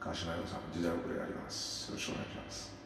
川島洋さん時代遅れがあります。よろしくお願いします。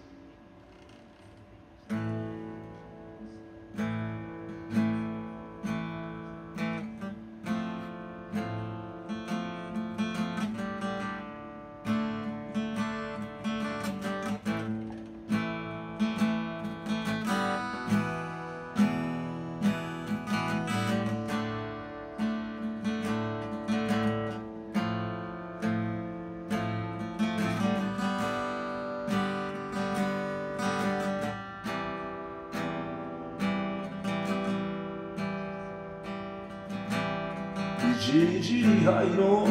一日二杯の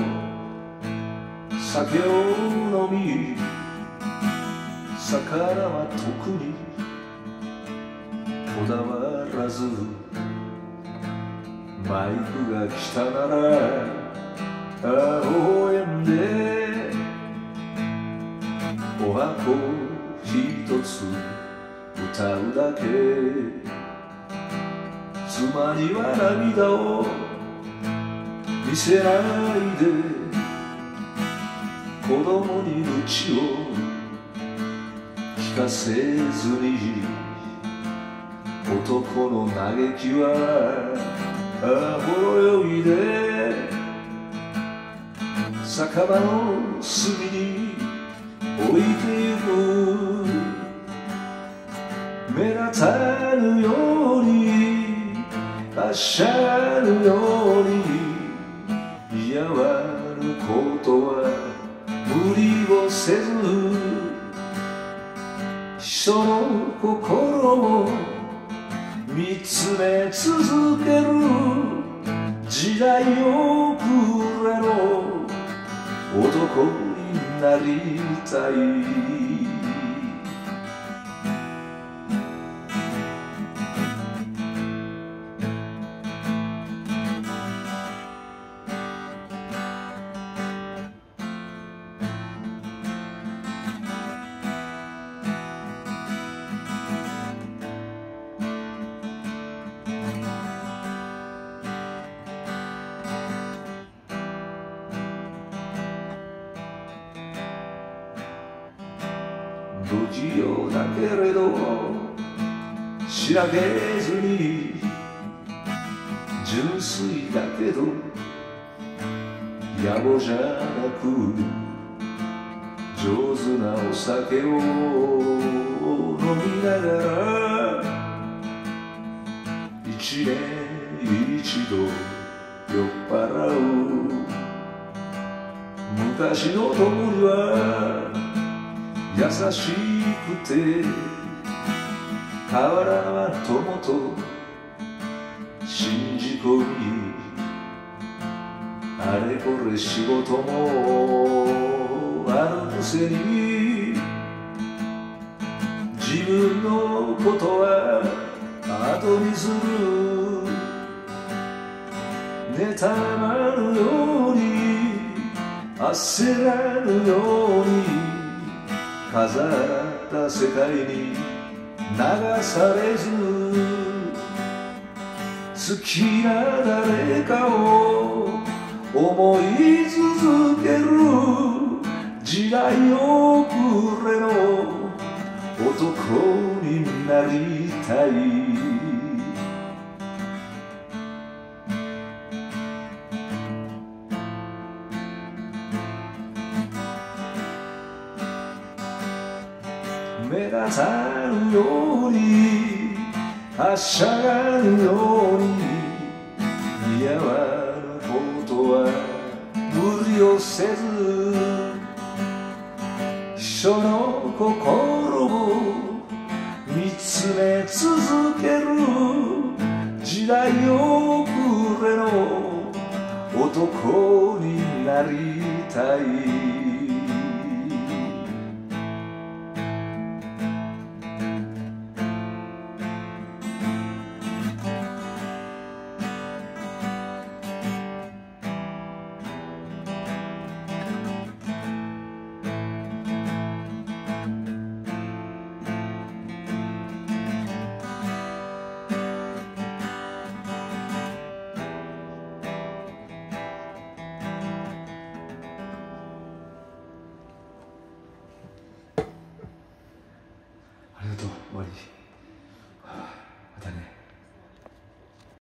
酒を飲み魚は特にこだわらずマイクが来たなら応援でお箱一つ歌うだけ妻には涙を見せないで。子供に鞭を聞かせずに男の嘆きはほろ酔いで酒場の隅に置いてゆく。目立たぬようにあしゃことは無理をせず人の心を見つめ続ける時代遅れの男になりたい。不器用だけれどしらけずに純粋だけど野暮じゃなく上手なお酒を飲みながら一年一度酔っ払う。昔の友には優しくて河原は友と信じ込みあれこれ仕事もあるくせに自分のことは後にする。妬まぬように焦らぬように飾った世界に流されず好きな誰かを思い続ける時代遅れの男になりたい目立たぬようにはしゃがぬように似合わぬことは無理をせず人の心を見つめ続ける時代遅れの男になりたい